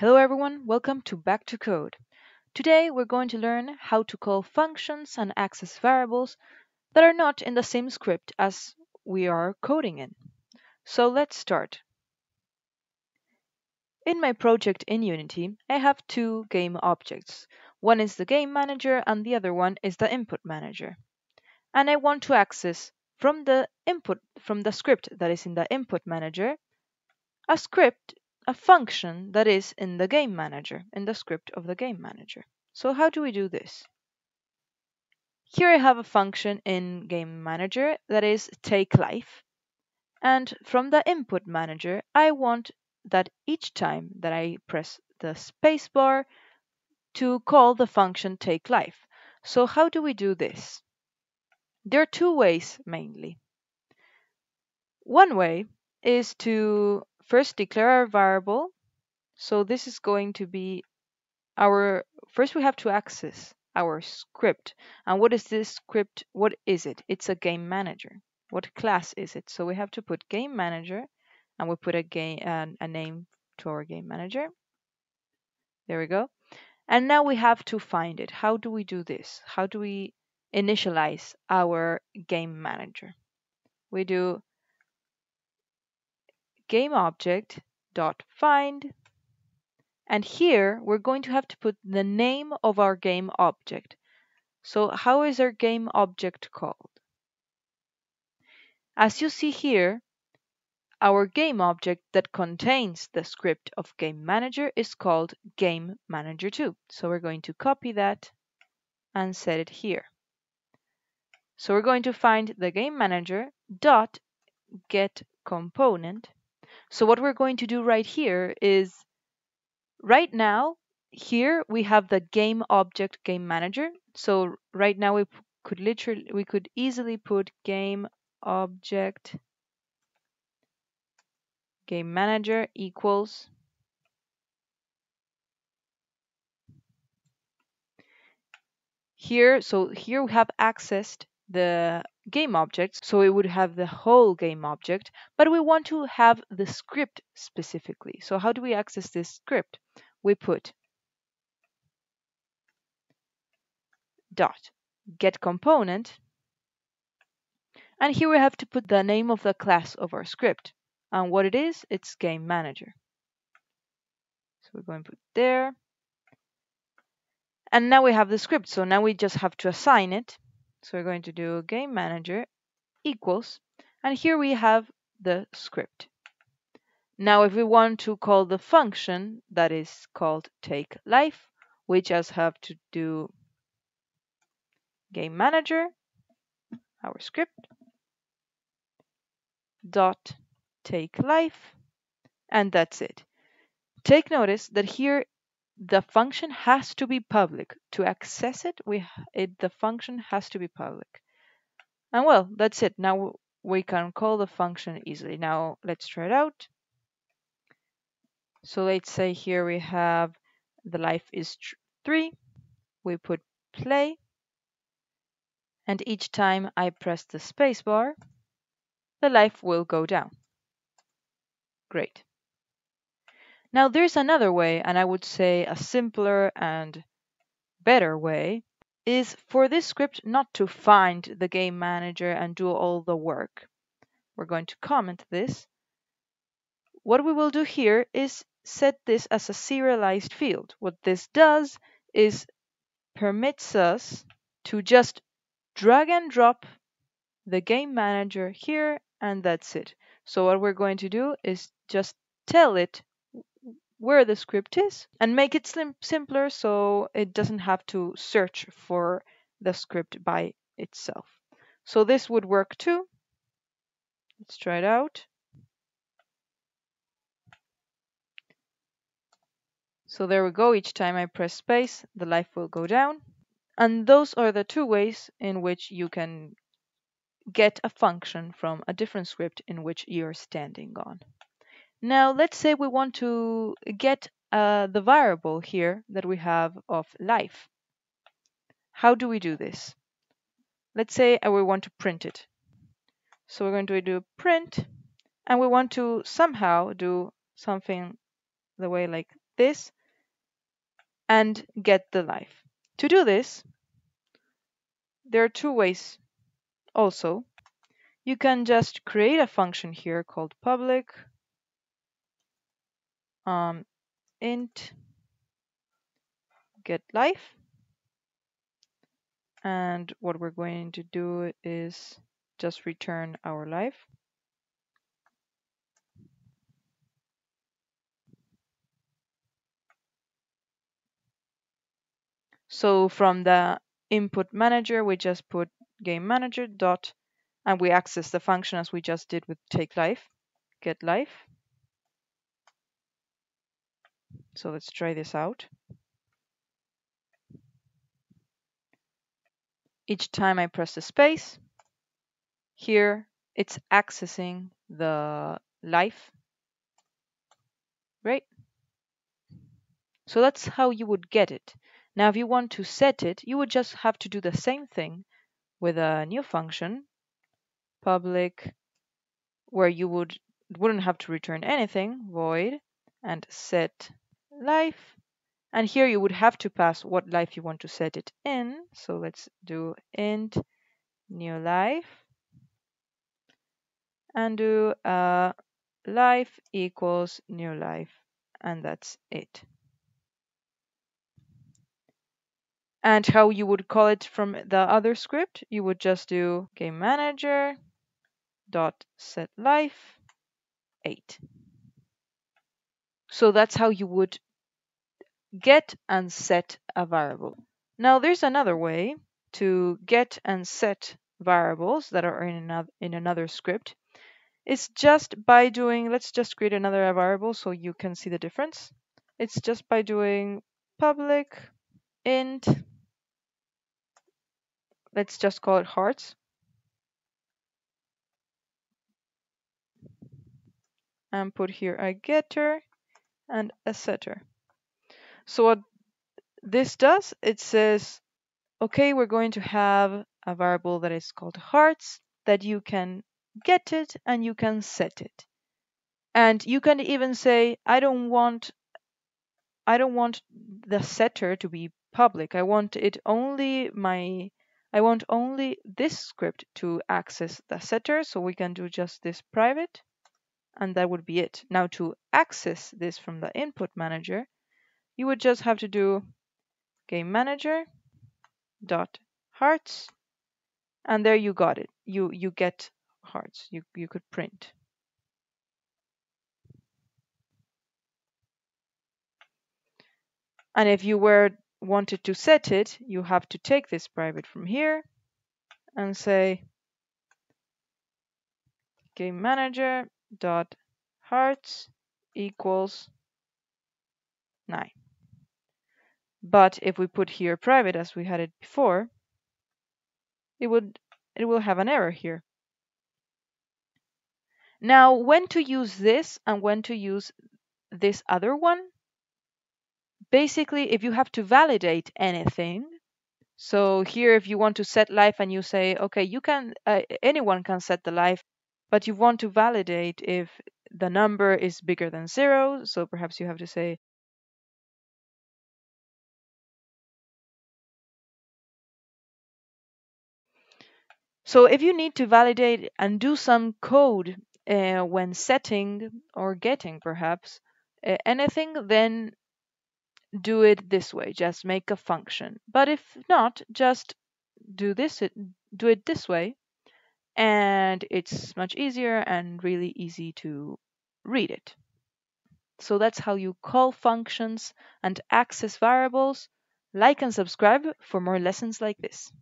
Hello everyone, welcome to Back to Code. Today we're going to learn how to call functions and access variables that are not in the same script as we are coding in. So let's start. In my project in Unity, I have two game objects. One is the game manager and the other one is the input manager. And I want to access from the input from the script that is in the input manager a script a function that is in the game manager, in the script of the game manager. So how do we do this? Here I have a function in game manager that is take life. And from the input manager, I want that each time that I press the spacebar to call the function take life. So how do we do this? There are two ways mainly. One way is to first declare our variable. So this is going to be our, first we have to access our script. And what is this script? What is it? It's a game manager. What class is it? So we have to put game manager and we put a game uh, a name to our game manager. There we go. And now we have to find it. How do we do this? How do we initialize our game manager? We do game object dot find and here we're going to have to put the name of our game object. So how is our game object called? As you see here, our game object that contains the script of game manager is called game manager 2. So we're going to copy that and set it here. So we're going to find the game manager dot get component so what we're going to do right here is right now here we have the game object game manager. So right now we could literally we could easily put game object game manager equals here so here we have accessed the game object, so it would have the whole game object, but we want to have the script specifically. So how do we access this script? We put dot get component, and here we have to put the name of the class of our script. And what it is, it's game manager. So we're going to put there. And now we have the script, so now we just have to assign it so we're going to do game manager equals, and here we have the script. Now if we want to call the function that is called take life, we just have to do game manager, our script, dot take life, and that's it. Take notice that here the function has to be public. To access it, we it the function has to be public. And well, that's it. Now we can call the function easily. Now let's try it out. So let's say here we have the life is 3. We put play. And each time I press the spacebar, the life will go down. Great. Now there's another way, and I would say a simpler and better way, is for this script not to find the game manager and do all the work. We're going to comment this. What we will do here is set this as a serialized field. What this does is permits us to just drag and drop the game manager here and that's it. So what we're going to do is just tell it where the script is and make it sim simpler so it doesn't have to search for the script by itself. So this would work too. Let's try it out. So there we go. Each time I press space, the life will go down. And those are the two ways in which you can get a function from a different script in which you're standing on. Now let's say we want to get uh, the variable here that we have of life. How do we do this? Let's say uh, we want to print it. So we're going to do print and we want to somehow do something the way like this, and get the life. To do this, there are two ways also. You can just create a function here called public um, int get life. And what we're going to do is just return our life. So from the input manager, we just put game manager dot, and we access the function as we just did with take life, get life. So let's try this out. Each time I press the space, here it's accessing the life. Right? So that's how you would get it. Now, if you want to set it, you would just have to do the same thing with a new function, public, where you would wouldn't have to return anything, void, and set life. And here you would have to pass what life you want to set it in. So let's do int new life and do uh, life equals new life and that's it. And how you would call it from the other script, you would just do game manager dot set life 8. So that's how you would get and set a variable. Now there's another way to get and set variables that are in another, in another script. It's just by doing, let's just create another variable so you can see the difference. It's just by doing public int let's just call it hearts. And put here a getter and a setter. So what this does, it says, okay, we're going to have a variable that is called hearts that you can get it and you can set it. And you can even say, I don't want I don't want the setter to be public. I want it only my I want only this script to access the setter, so we can do just this private, and that would be it. Now to access this from the input manager, you would just have to do game manager dot hearts, and there you got it. You you get hearts. You you could print. And if you were wanted to set it, you have to take this private from here and say game manager dot hearts equals 9. But if we put here private as we had it before, it would it will have an error here. Now, when to use this and when to use this other one basically if you have to validate anything so here if you want to set life and you say okay you can uh, anyone can set the life but you want to validate if the number is bigger than zero so perhaps you have to say so if you need to validate and do some code uh, when setting or getting perhaps uh, anything then do it this way, just make a function. But if not, just do this, do it this way, and it's much easier and really easy to read it. So that's how you call functions and access variables. Like and subscribe for more lessons like this.